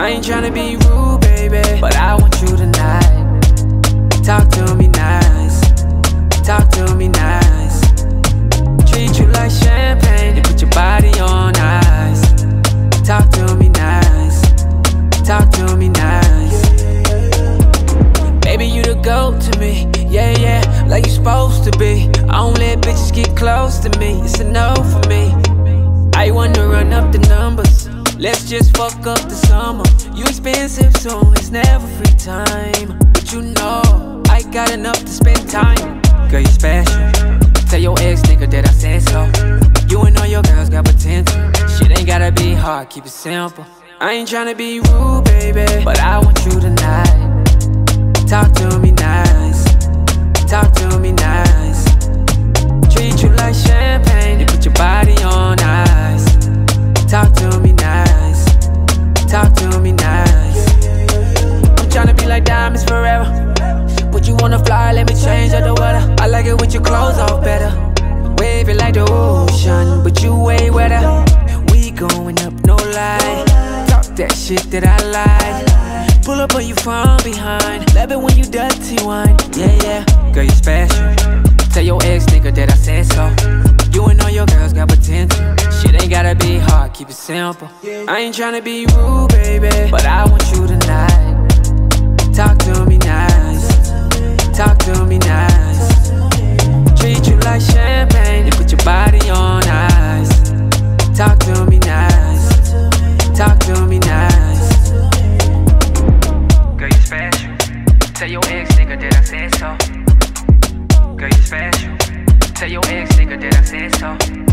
I ain't tryna be rude, baby, but I want you tonight. Close to me, it's a no for me. I wanna run up the numbers. Let's just fuck up the summer. You expensive, so it's never free time. But you know, I got enough to spend time. Girl, you special. Tell your ex nigga that I said so. You and all your girls got potential. Shit ain't gotta be hard, keep it simple. I ain't tryna be rude, baby, but I want you tonight. Lie. Talk that shit that I like. Pull up on you from behind. Love it when you dirty wine. Yeah, yeah. Girl, you special. Tell your ex nigga that I said so. You and all your girls got potential. Shit ain't gotta be hard, keep it simple. I ain't tryna be rude, baby, but I want you tonight. Talk to me nice, Tell your ex nigga that I said so. Girl, you special. Tell your ex nigga that I said so.